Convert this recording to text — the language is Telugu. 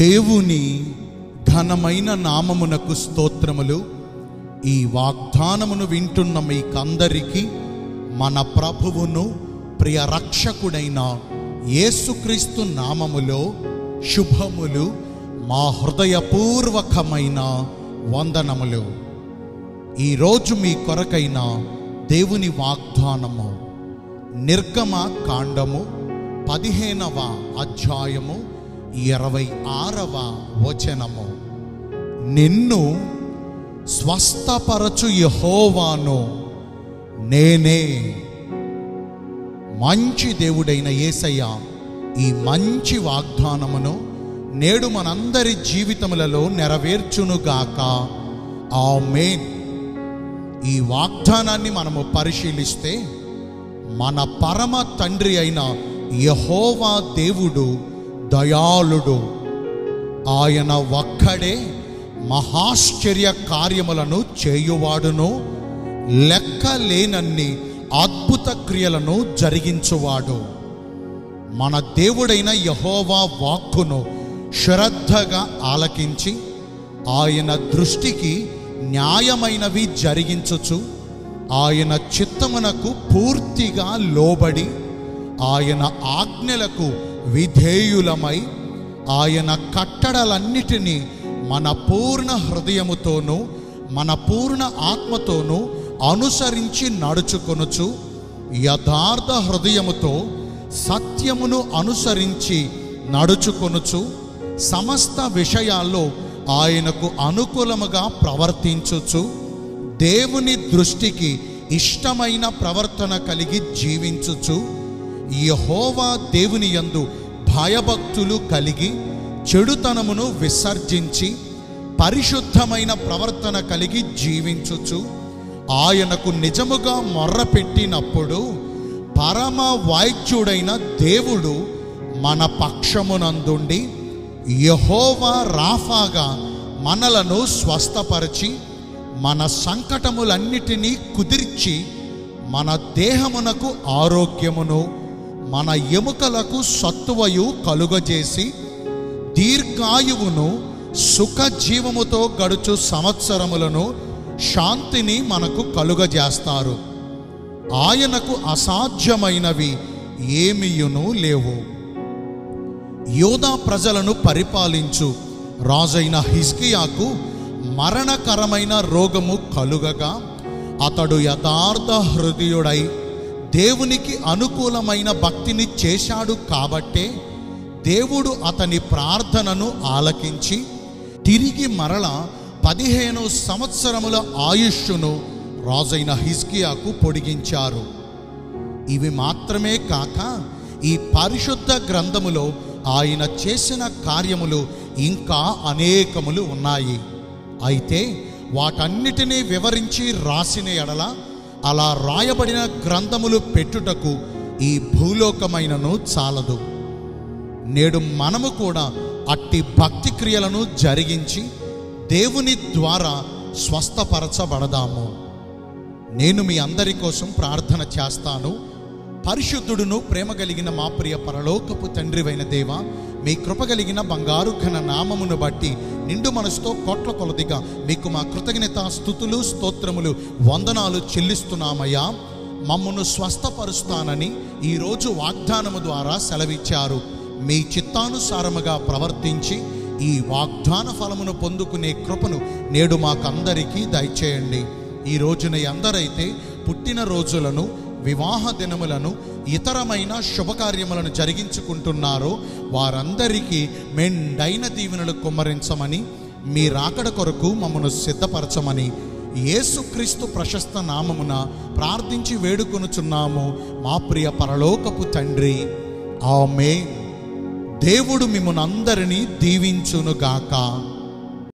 దేవుని ఘనమైన నామమునకు స్తోత్రములు. ఈ వాగ్దానమును వింటున్న మీకందరికీ మన ప్రభువును ప్రియ రక్షకుడైన యేసుక్రీస్తు నామములో శుభములు మా హృదయపూర్వకమైన వందనములు. ఈరోజు మీ కొరకైన దేవుని వాగ్దానము నిర్గమ కాండము పదిహేనవ అధ్యాయము ఇరవై ఆరవ వచనము. నిన్ను స్వస్థపరచు యహోవాను నేనే. మంచి దేవుడైన యేసయ్య ఈ మంచి వాగ్దానమును నేడు మనందరి జీవితములలో నెరవేర్చునుగాక. మేన్ ఈ వాగ్దానాన్ని మనము పరిశీలిస్తే మన పరమ తండ్రి అయిన యహోవా దేవుడు దయాళుడు. ఆయన ఒక్కడే మహాశ్చర్య కార్యములను చేయువాడును లెక్క లేనన్ని అద్భుత క్రియలను జరిగించువాడు. మన దేవుడైన యహోవా వాక్కును శ్రద్ధగా ఆలకించి ఆయన దృష్టికి న్యాయమైనవి జరిగించచ్చు ఆయన చిత్తమునకు పూర్తిగా లోబడి ఆయన ఆజ్ఞలకు విధేయులమై ఆయన కట్టడలన్నిటినీ మన పూర్ణ హృదయముతోనూ మన పూర్ణ ఆత్మతోనూ అనుసరించి నడుచుకొనుచు యథార్థ హృదయముతో సత్యమును అనుసరించి నడుచుకొనుచు సమస్త విషయాల్లో ఆయనకు అనుకూలముగా ప్రవర్తించుచు దేవుని దృష్టికి ఇష్టమైన ప్రవర్తన కలిగి జీవించుచు యహోవా దేవుని యందు భయభక్తులు కలిగి చెడుతనమును విసర్జించి పరిశుద్ధమైన ప్రవర్తన కలిగి జీవించుచు ఆయనకు నిజముగా మొర్రపెట్టినప్పుడు పరమ వాయిద్యుడైన దేవుడు మన పక్షమునందుండి యహోవా రాఫాగా మనలను స్వస్థపరిచి మన సంకటములన్నిటినీ కుదిర్చి మన దేహమునకు ఆరోగ్యమును మన ఎముకలకు సత్తువయు కలుగజేసి దీర్ఘాయువును సుఖజీవముతో గడుచు సంవత్సరములను శాంతిని మనకు కలుగజేస్తారు. ఆయనకు అసాధ్యమైనవి ఏమియును లేవు. యోధా ప్రజలను పరిపాలించు రాజైన హిజ్కియాకు మరణకరమైన రోగము కలుగగా అతడు యథార్థ హృదయుడై దేవునికి అనుకూలమైన భక్తిని చేశాడు కాబట్టే దేవుడు అతని ప్రార్థనను ఆలకించి తిరిగి మరల పదిహేను సంవత్సరముల ఆయుష్ను రాజైన హిజ్కియాకు పొడిగించారు. ఇవి మాత్రమే కాక ఈ పరిశుద్ధ గ్రంథములో ఆయన చేసిన కార్యములు ఇంకా అనేకములు ఉన్నాయి. అయితే వాటన్నిటినీ వివరించి రాసిన ఎడల అలా రాయబడిన గ్రంథములు పెట్టుటకు ఈ భూలోకమైనను చాలదు. నేడు మనము కూడా అట్టి భక్తి క్రియలను జరిగించి దేవుని ద్వారా స్వస్థపరచబడదాము. నేను మీ అందరి కోసం ప్రార్థన చేస్తాను. పరిశుద్ధుడును ప్రేమ కలిగిన మా ప్రియ పరలోకపు తండ్రివైన దేవ మీ కృప కలిగిన బంగారు ఘన నామమును బట్టి నిండు మనసుతో కోట్ల కొలదిగా మీకు మా కృతజ్ఞత స్థుతులు స్తోత్రములు వందనాలు చెల్లిస్తున్నామయ్యా. మమ్మను స్వస్థపరుస్తానని ఈరోజు వాగ్దానము ద్వారా సెలవిచ్చారు. మీ చిత్తానుసారముగా ప్రవర్తించి ఈ వాగ్దాన ఫలమును పొందుకునే కృపను నేడు మాకందరికీ దయచేయండి. ఈ రోజున ఎందరైతే పుట్టిన రోజులను వివాహ దినములను ఇతరమైన శుభకార్యములను జరిగించుకుంటున్నారో వారందరికీ మెండైన దీవెనలు కుమ్మరించమని మీ రాకడ కొరకు మమ్మను సిద్ధపరచమని యేసుక్రీస్తు ప్రశస్త నామమున ప్రార్థించి వేడుకొనుచున్నాము. మా ప్రియ పరలోకపు తండ్రి ఆమె దేవుడు మిమ్మల్ని అందరినీ దీవించునుగాక.